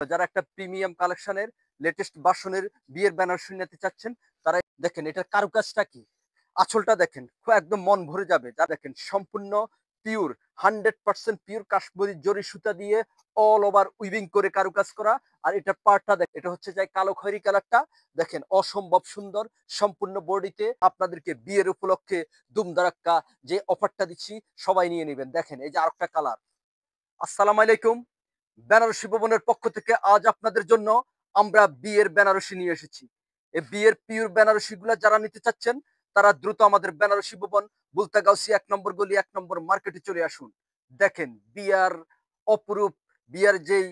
যারা একটা প্রিমিয়াম কালেকশনের লেটেস্ট বাসনের বিয়ের বেনারসি নিতে চাচ্ছেন তারা দেখেন এটার কারুকাজটা কি। আঁচলটা দেখেন একদম মন ভরে যাবে। যা দেখেন, সম্পূর্ণ pure hundred percent pure Kashmiri জরি সুতা দিয়ে অল ওভার উইভিং করে কারুকাজ করা। আর এটা পার্টটা দেখ, এটা হচ্ছে যাই কালো খয়েরি কালারটা। দেখেন, অসম্ভব সুন্দর, সম্পূর্ণ বডিতে আপনাদেরকে বিয়ের উপলক্ষে দুমদারাক্কা যে অফারটা দিচ্ছি, সবাই নিয়ে নেবেন। দেখেন, এই যে আরেকটা কালার আসসালামু আলাইকুম। বেনারসি ভবনের পক্ষ থেকে আজ আপনাদের জন্য আমরা বিয়ের বেনারসি নিয়ে এসেছি। এই বিয়ের পিওর বেনারসি গুলা যারা নিতে চাচ্ছেন, তারা দ্রুত আমাদের বেনারসি ভবন, বুলতাগাউসি এক নম্বর গলি, এক নম্বর মার্কেটে চলে আসুন। দেখেন, বিয়ার অপরূপ, বিয়ার যেই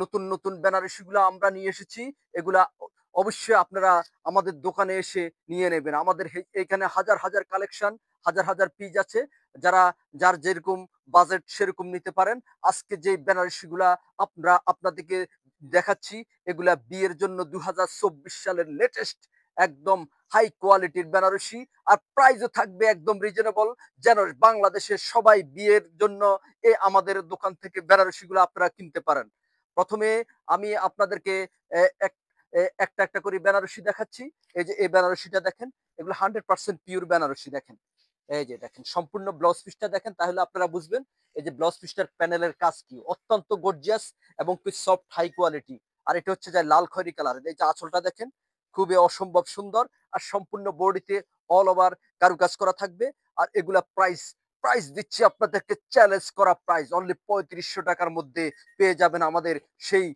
নতুন নতুন বেনারসি গুলা আমরা নিয়ে এসেছি, এগুলা অবশ্যই আপনারা আমাদের দোকানে এসে নিয়ে নেবেন। আমাদের এখানে হাজার হাজার কালেকশন, হাজার হাজার পিস আছে। যারা, যার যেরকম বাজেট সেরকম নিতে পারেন, আজকে যে বেনারসি গুলা আমরা আপনাদেরকে দেখাচ্ছি, এগুলা বিয়ের জন্য দুহাজার চব্বিশ সালের লেটেস্ট একদম হাই কোয়ালিটির বেনারসি, আর প্রাইসও থাকবে একদম রিজনেবল যেন বাংলাদেশের সবাই বিয়ের জন্য এ আমাদের দোকান থেকে বেনারসি গুলো আপনারা কিনতে পারেন। প্রথমে আমি আপনাদেরকে এক একটা একটা করে বেনারসি দেখাচ্ছি। এই যে, এই বেনারসিটা দেখেন, এগুলো হান্ড্রেড পার্সেন্ট পিওর বেনারসি দেখেন। এই যে দেখেন, সম্পূর্ণ ব্লাউজ পিসটা দেখেন, তাহলে আপনারা বুঝবেন এই যে ব্লাউজ পিসটার প্যানেলের কাজ কি? অত্যন্ত গর্জিয়াস এবং কি সফট হাই কোয়ালিটি আর এটা হচ্ছে যে লাল খয়রি কালার এই যে আঁচলটা দেখেন, খুবই অসম্ভব সুন্দর আর সম্পূর্ণ বডিতে অল ওভার কারুকাজ করা থাকবে। আর এগুলা প্রাইস প্রাইস দিচ্ছি আপনাদেরকে চ্যালেঞ্জ করা প্রাইস অনলি পঁয়ত্রিশশো টাকার মধ্যে পেয়ে যাবেন আমাদের সেই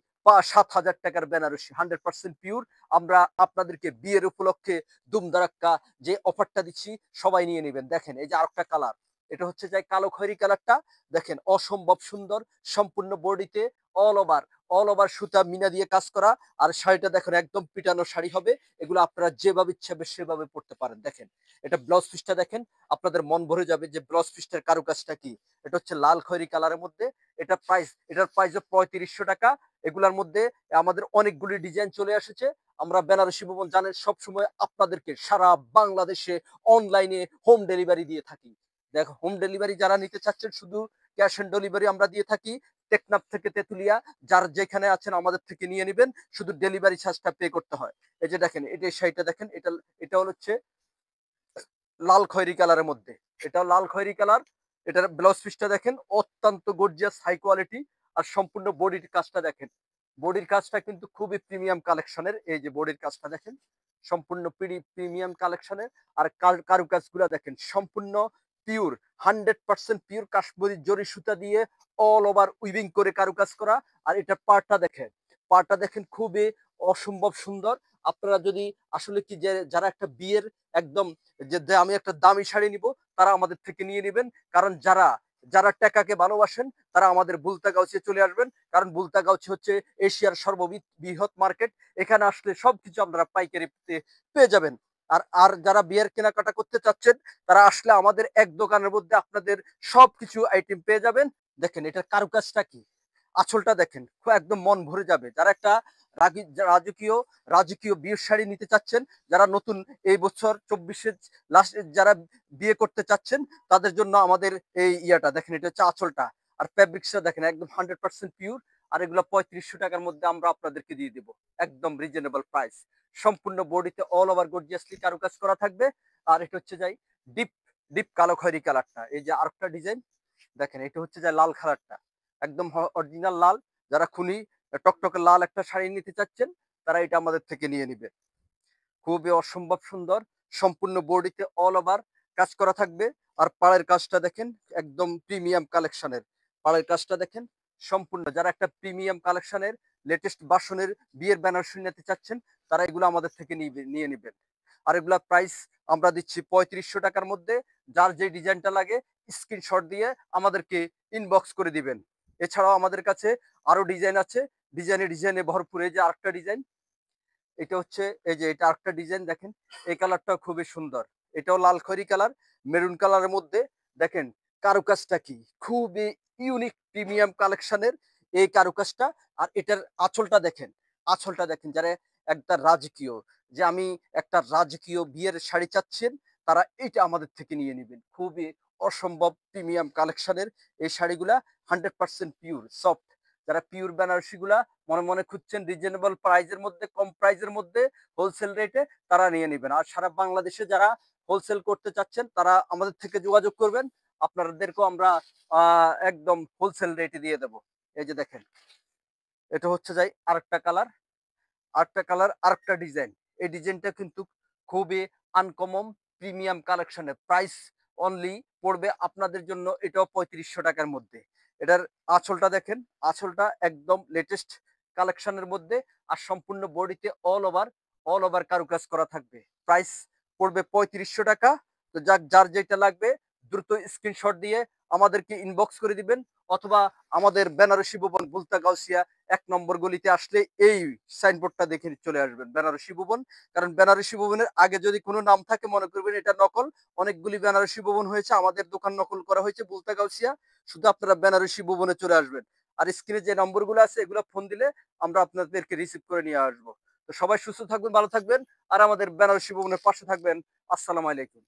সাত হাজার টাকার বেনারসি হান্ড্রেড পার্সেন্ট পিওর আমরা আপনাদেরকে বিয়ের উপলক্ষে দুমদারাক্কা যে অফারটা দিচ্ছি, সবাই নিয়ে নেবেন। দেখেন, এই যে আরেকটা কালার এটা হচ্ছে যে কালো খয়েরি কালারটা দেখেন, অসম্ভব সুন্দর, সম্পূর্ণ বডিতে অল ওভার অল ওভার সুতা মিনা দিয়ে কাজ করা। আর শাড়িটা দেখেন, একদম পিটানো শাড়ি হবে। এগুলো আপনারা যেভাবে ইচ্ছা সেভাবে পড়তে পারেন। দেখেন, এটা ব্লাউজ পিসটা দেখেন, আপনাদের মন ভরে যাবে যে ব্লাউজ পিসটার কারুকাজটা কি। এটা হচ্ছে লাল খয়েরি কালারের মধ্যে। এটা প্রাইস এটার প্রাইস পঁয়ত্রিশশো টাকা। এগুলার মধ্যে আমাদের অনেকগুলি ডিজাইন চলে এসেছে। আমরা বেনারসি ভবন জানেন, সবসময় আপনাদেরকে সারা বাংলাদেশে অনলাইনে হোম ডেলিভারি দিয়ে থাকি। দেখো হোম ডেলিভারি যারা নিতে চাচ্ছেন, শুধু ক্যাশ অন ডেলিভারি আমরা দিয়ে থাকি। টেকনাফ থেকে তেতুলিয়া, যার যেখানে আছেন আমাদের থেকে নিয়ে নেবেন। শুধু ডেলিভারি চার্জটা পে করতে হয়। এই যে দেখেন এটা এই শাড়িটা দেখেন, এটা এটা হচ্ছে লাল খয়েরি কালারের মধ্যে। এটা লাল খয়েরি কালার এটার ব্লাউজ পিসটা দেখেন, অত্যন্ত গর্জিয়াস হাই কোয়ালিটি আর সম্পূর্ণ বডির কাজটা দেখেন। বডির কাজটা কিন্তু খুবই প্রিমিয়াম কালেকশনের এই যে বডির কাজটা দেখেন, সম্পূর্ণ প্রিমিয়াম কালেকশনের আর কারুকাজগুলা দেখেন, সম্পূর্ণ pure hundred percent pure Kashmiri জরি সুতা দিয়ে অল ওভার উইভিং করে কারুকাজ করা। আর এটা পার্টটা দেখেন পার্টটা দেখেন খুবই অসম্ভব সুন্দর। আপনারা যদি আসলে কি যে যারা একটা বিয়ের একদম যে আমি একটা দামি শাড়ি নিব, তারা আমাদের থেকে নিয়ে নেবেন। কারণ যারা যারা টাকাকে ভালোবাসেন, তারা আমাদের বুলতাগাউচে চলে আসবেন। কারণ বুলতাগাউচি হচ্ছে এশিয়ার সর্ববৃহৎ মার্কেট। এখানে আসলে সবকিছু আপনারা পাইকারি পেয়ে যাবেন। আর আর যারা বিয়ের কেনাকাটা করতে চাচ্ছেন, তারা আসলে আমাদের এক দোকানের মধ্যে আপনাদের সবকিছু আইটেম পেয়ে যাবেন। দেখেন এটার কারুকাজটা কি? আঁচলটা দেখেন, খুব একদম মন ভরে যাবে। যারা একটা রাজকীয় রাজকীয় বিয়ের শাড়ি নিতে চাচ্ছেন, যারা নতুন এই বছর চব্বিশে লাস্ট যারা বিয়ে করতে চাচ্ছেন, তাদের জন্য আমাদের এই ইয়াটা, দেখেন এটা হচ্ছে আঁচলটা। আর ফ্যাব্রিক্সটা দেখেন, একদম হান্ড্রেড পার্সেন্ট পিওর আর এগুলো পঁয়ত্রিশশো টাকার মধ্যে আমরা আপনাদেরকে দিয়ে দিব। একদম রিজনেবল প্রাইস সম্পূর্ণ বডিতে অল ওভার গর্জিয়াসলি কারুকাজ করা থাকবে। আর এটা হচ্ছে যাই ডিপ ডিপ কালো খয়রি কালারটা। এই যে আরেকটা ডিজাইন দেখেন, এটা হচ্ছে যে লাল কালারটা। একদম অরিজিনাল লাল। যারা খুনি, টকটকে লাল একটা শাড়ি নিতে চাচ্ছেন, তারা এটা আমাদের থেকে নিয়ে নিবে। খুবই অসম্ভব সুন্দর। সম্পূর্ণ বডিতে অল ওভার কাজ করা থাকবে। আর পাড়ের কাজটা দেখেন, একদম প্রিমিয়াম কালেকশনের পাড়ের কাজটা দেখেন সম্পূর্ণ। যারা একটা প্রিমিয়াম কালেকশনের লেটেস্ট বাসনের বিয়ের ব্যানার নিতে চাচ্ছেন, তারা এগুলো আমাদের থেকে নিয়ে নেবেন। আর এগুলা প্রাইস আমরা দিচ্ছি পঁয়ত্রিশশো টাকার মধ্যে। যার যে ডিজাইনটা লাগে স্ক্রিনশট দিয়ে আমাদেরকে ইনবক্স করে দিবেন। এছাড়াও আমাদের কাছে আরও ডিজাইন আছে। ডিজাইনে ডিজাইনে ভরপুর এই যে আরেকটা ডিজাইন এটা হচ্ছে, এই যে এটা আরেকটা ডিজাইন দেখেন। এই কালারটা খুবই সুন্দর। এটাও লাল খয়েরি কালার মেরুন কালারের মধ্যে। দেখেন, কারুকাজটা কি? খুবই ইউনিক প্রিমিয়াম কালেকশনের এই কারুকাজটা আর এটার আঁচলটা দেখেন। আঁচলটা দেখেন যারা একটা রাজকীয়, যে আমি একটা রাজকীয় বিয়ের শাড়ি চাচ্ছেন, তারা এটা আমাদের থেকে নিয়ে নেবেন। খুবই অসম্ভব প্রিমিয়াম কালেকশনের এই শাড়িগুলা হান্ড্রেড পার্সেন্ট পিওর সফট যারা পিওর বেনারসি গুলা মনে মনে খুঁজছেন রিজনেবল প্রাইজের মধ্যে, কম প্রাইজের মধ্যে হোলসেল রেটে তারা নিয়ে নেবেন। আর সারা বাংলাদেশে যারা হোলসেল করতে চাচ্ছেন, তারা আমাদের থেকে যোগাযোগ করবেন। আপনাদেরকেও আমরা একদম হোলসেল রেটে দিয়ে দেব। এই যে দেখেন, এটা হচ্ছে যাই আরেকটা কালার আরেকটা কালার আরেকটা ডিজাইন এই ডিজাইনটা কিন্তু খুবই আনকমন প্রিমিয়াম কালেকশনের প্রাইস অনলি পড়বে আপনাদের জন্য এটাও পঁয়ত্রিশশো টাকার মধ্যে। এটার আঁচলটা দেখেন, আঁচলটা একদম লেটেস্ট কালেকশনের মধ্যে আর সম্পূর্ণ বডিতে অল ওভার অল ওভার কারুকাজ করা থাকবে। প্রাইস পড়বে পঁয়ত্রিশশো টাকা। তো যাক, যার যেটা লাগবে দ্রুত স্ক্রিনশট দিয়ে আমাদেরকে ইনবক্স করে দিবেন, অথবা আমাদের বেনারসি ভবন বুলতা গাউসিয়া এক নম্বর গলিতে আসলে এই সাইনবোর্ডটা দেখে চলে আসবেন বেনারসি ভবন কারণ বেনারসি ভবনের আগে যদি কোনো নাম থাকে মনে করবেন এটা নকল। অনেকগুলি বেনারসি ভবন হয়েছে, আমাদের দোকান নকল করা হয়েছে বুলতা গাউসিয়া। শুধু আপনারা বেনারসি ভবনে চলে আসবেন। আর স্ক্রিনে যে নম্বরগুলো আছে এগুলো ফোন দিলে আমরা আপনাদেরকে রিসিভ করে নিয়ে আসব। তো সবাই সুস্থ থাকবেন, ভালো থাকবেন। আর আমাদের বেনারসি ভবনের পাশে থাকবেন। আসসালামু আলাইকুম।